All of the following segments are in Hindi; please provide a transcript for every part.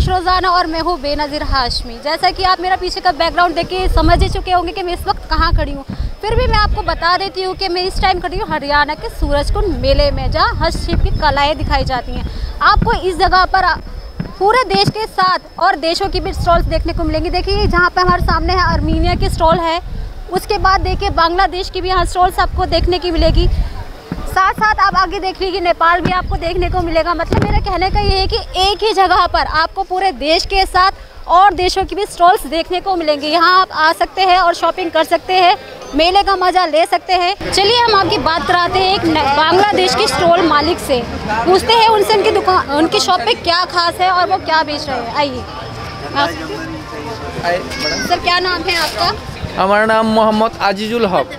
रोज़ाना और मैं हूँ बेनज़ीर हाशमी। जैसा कि आप मेरा पीछे का बैकग्राउंड देख के समझ ही चुके होंगे कि मैं इस वक्त कहाँ खड़ी हूँ। फिर भी मैं आपको बता देती हूँ कि मैं इस टाइम खड़ी हूँ हरियाणा के सूरजकुंड मेले में, जहाँ हस्तशिल्प की कलाएँ दिखाई जाती हैं। आपको इस जगह पर पूरे देश के साथ और देशों की भी स्टॉल्स देखने को मिलेंगी। देखिए, जहाँ पर हमारे सामने है अर्मीनिया की स्टॉल है। उसके बाद देखिए, बांग्लादेश की भी यहाँ स्टॉल्स आपको देखने की मिलेगी। साथ साथ आप आगे देख लीजिए नेपाल भी आपको देखने को मिलेगा। मतलब मेरा कहने का ये है कि एक ही जगह पर आपको पूरे देश के साथ और देशों की भी स्टॉल्स देखने को मिलेंगे। यहाँ आप आ सकते हैं और शॉपिंग कर सकते हैं मेले का मज़ा ले सकते हैं। चलिए हम आपकी बात कराते हैं एक बांग्लादेश के स्टॉल मालिक से। पूछते हैं उनसे उनकी दुकान उनकी शॉप पे क्या खास है और वो क्या बेच रहे हैं। आइए। सर क्या नाम है आपका? हमारा नाम मोहम्मद आजीजुल हक।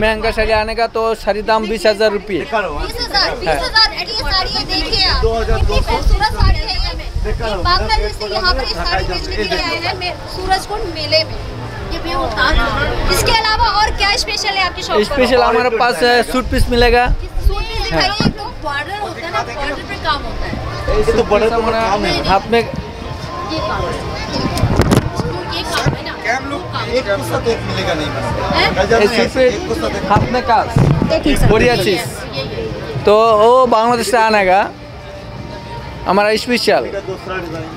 महँगा साड़ी आने का तो साड़ी दाम बीस हज़ार रुपये। है। है। हैं मे- मेले में। इसके अलावा और क्या स्पेशल है आपकी शॉप स्पेशल हमारे पास सूट पीस मिलेगा। सूट भी दिखाइए एक बॉर्डर होता है ना बॉर्डर पे काम होता है। ये तो बड़े हमारा हाथ में ये काम ये काम है ना एक मिलेगा नहीं बढ़िया चीज़। तो बांग्लादेश से आने का। हमारा स्पेशल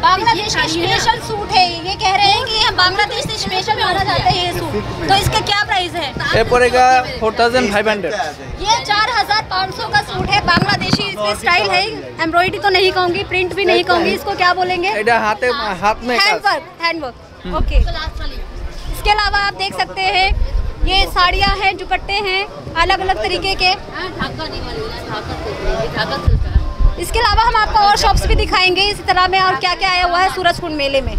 बांग्लादेश का स्पेशल सूट है। ये कह रहे हैं कि हम बांग्लादेश से स्पेशल माना जाता है ये सूट तो इसका क्या प्राइस है? ये पड़ेगा फोर थाउज़ेंड फाइव हंड्रेड ये चार हज़ार पाँच सौ का सूट है बांग्लादेशी स्टाइल है। एम्ब्रॉयडरी तो नहीं कहूँगी प्रिंट भी नहीं कहूँगी इसको क्या बोलेंगे? हाथ में हैंडवर्क हैंडवर्क ओके इसके अलावा आप देख सकते हैं, ये साड़ियाँ हैं, दुपट्टे हैं अलग अलग तरीके के। इसके अलावा हम आपको और शॉप्स भी दिखाएँगे इसी तरह में और क्या क्या आया हुआ है सूरज कुंड मेले में।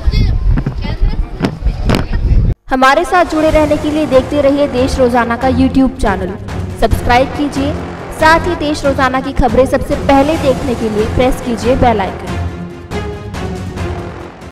हमारे साथ जुड़े रहने के लिए देखते रहिए देश रोज़ाना का यूट्यूब चैनल सब्सक्राइब कीजिए, साथ ही देश रोज़ाना की खबरें सबसे पहले देखने के लिए प्रेस कीजिए बेल आइकन